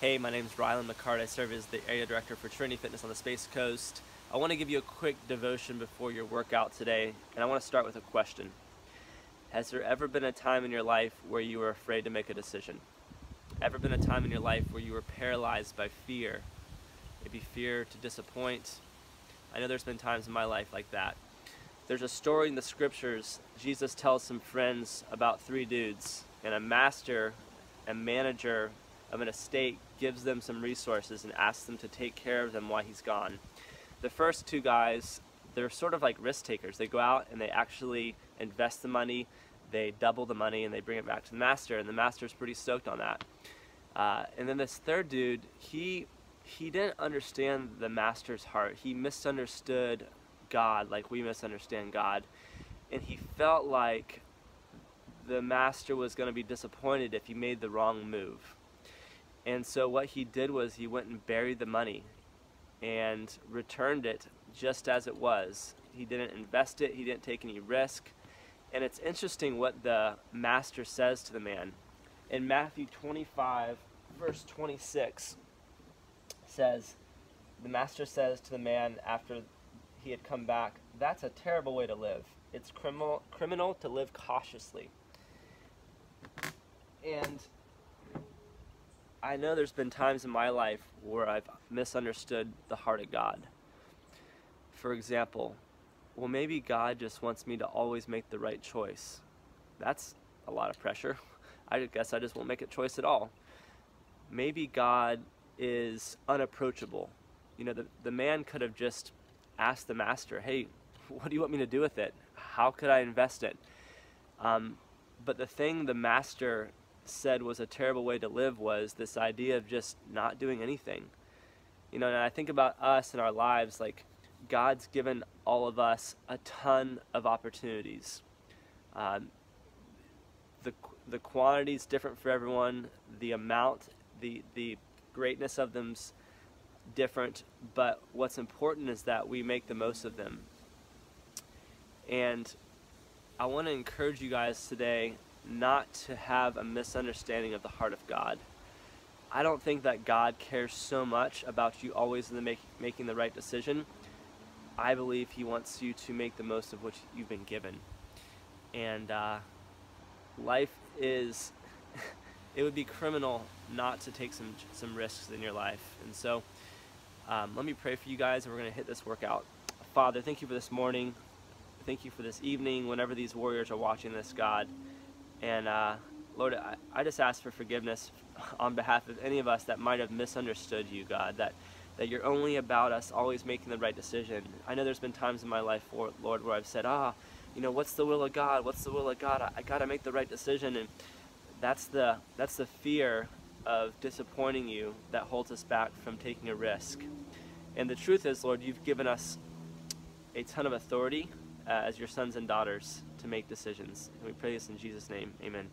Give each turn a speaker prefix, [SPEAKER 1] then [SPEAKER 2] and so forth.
[SPEAKER 1] Hey, my name is Rylan McCart. I serve as the area director for Trinity Fitness on the Space Coast. I want to give you a quick devotion before your workout today, and I want to start with a question. Has there ever been a time in your life where you were afraid to make a decision? Ever been a time in your life where you were paralyzed by fear? Maybe fear to disappoint? I know there's been times in my life like that. There's a story in the scriptures. Jesus tells some friends about three dudes, and a master, a manager, of an estate gives them some resources and asks them to take care of them while he's gone. The first two guys, they're sort of like risk takers. They go out and they actually invest the money, they double the money, and they bring it back to the master, and the master's pretty stoked on that. Uh, and then this third dude, he he didn't understand the master's heart. He misunderstood God like we misunderstand God. And he felt like the master was going to be disappointed if he made the wrong move. And so what he did was he went and buried the money and returned it just as it was. He didn't invest it, he didn't take any risk. And it's interesting what the master says to the man. In Matthew 25, verse 26, says, The master says to the man after he had come back, That's a terrible way to live. It's criminal, criminal to live cautiously. And I know there's been times in my life where I've misunderstood the heart of God. For example, well, maybe God just wants me to always make the right choice. That's a lot of pressure. I guess I just won't make a choice at all. Maybe God is unapproachable. You know, the, the man could have just asked the master, hey, what do you want me to do with it? How could I invest it? Um, but the thing the master said was a terrible way to live was this idea of just not doing anything. You know, and I think about us and our lives, like God's given all of us a ton of opportunities. Um, the the quantity is different for everyone. The amount, the the greatness of them's different. But what's important is that we make the most of them. And I want to encourage you guys today not to have a misunderstanding of the heart of God. I don't think that God cares so much about you always the make, making the right decision. I believe He wants you to make the most of what you've been given. And uh, life is, it would be criminal not to take some, some risks in your life. And so um, let me pray for you guys and we're going to hit this workout. Father, thank you for this morning. Thank you for this evening. Whenever these warriors are watching this, God, and uh, Lord, I, I just ask for forgiveness on behalf of any of us that might have misunderstood you, God, that, that you're only about us always making the right decision. I know there's been times in my life, Lord, where I've said, ah, you know, what's the will of God? What's the will of God? I, I got to make the right decision. And that's the, that's the fear of disappointing you that holds us back from taking a risk. And the truth is, Lord, you've given us a ton of authority uh, as your sons and daughters to make decisions. And we pray this in Jesus' name. Amen.